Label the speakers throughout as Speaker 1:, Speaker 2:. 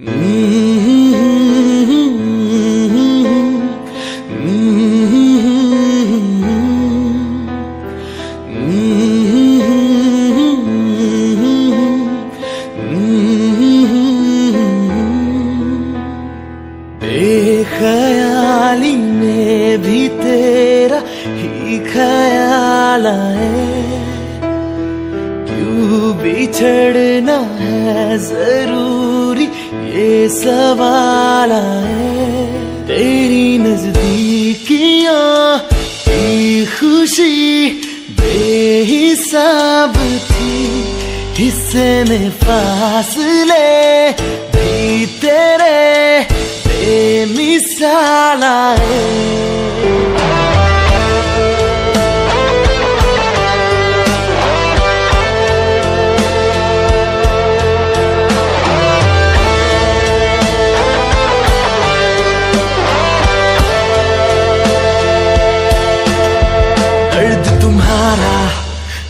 Speaker 1: बेख्याली में भी तेरा ही ख्याल आए। क्यों बिछड़ना है ज़रूरी सवाल आए तेरी नजदीकियाँ की खुशी बेहिसाब थी हिस्से में फासले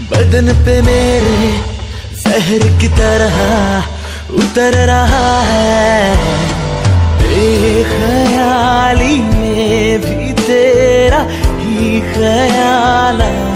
Speaker 1: बदन पे मेरे जहर की तरह उतर रहा है। बेख्याली में भी तेरा ही ख्याल है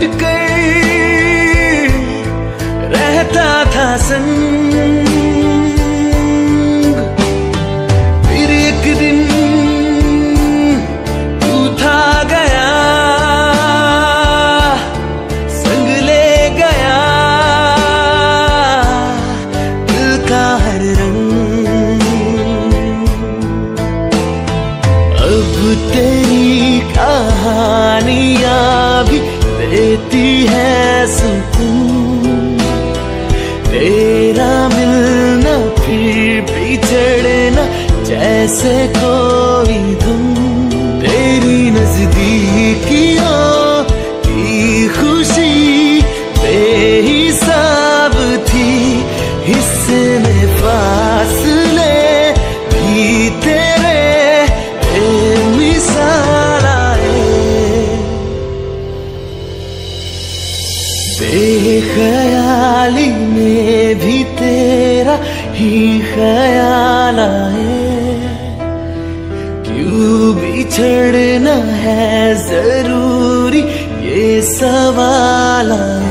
Speaker 1: लिपट कर रहता था संग देती है सुकून। तेरा मिलना फिर भी चढ़ना जैसे कोई बेख्याली में भी तेरा ही ख्याल आए। क्यों बिछड़ना है ज़रूरी ये सवाल आए?